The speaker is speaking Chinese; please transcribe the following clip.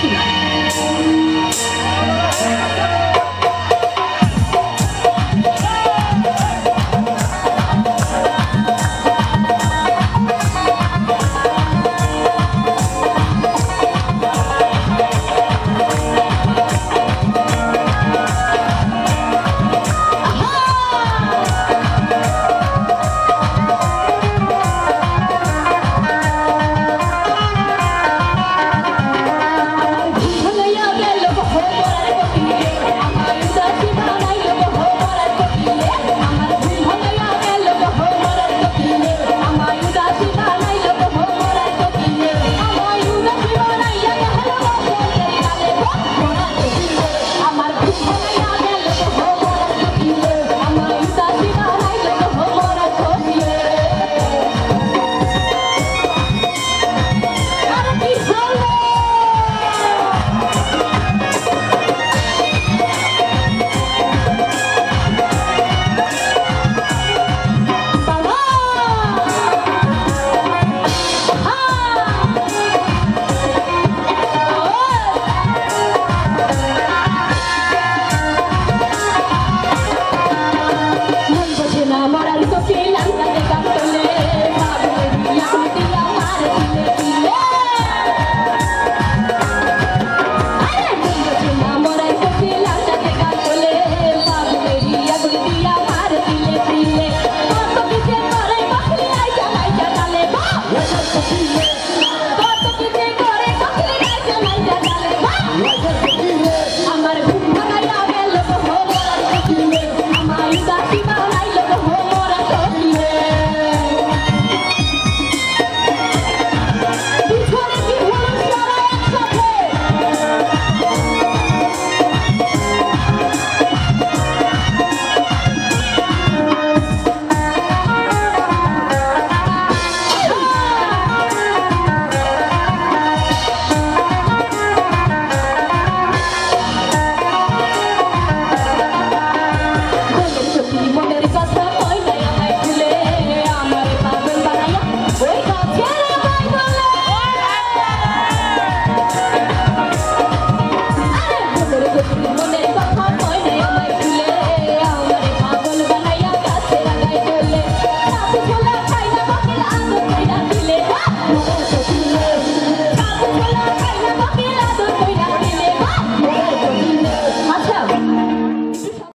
去哪里？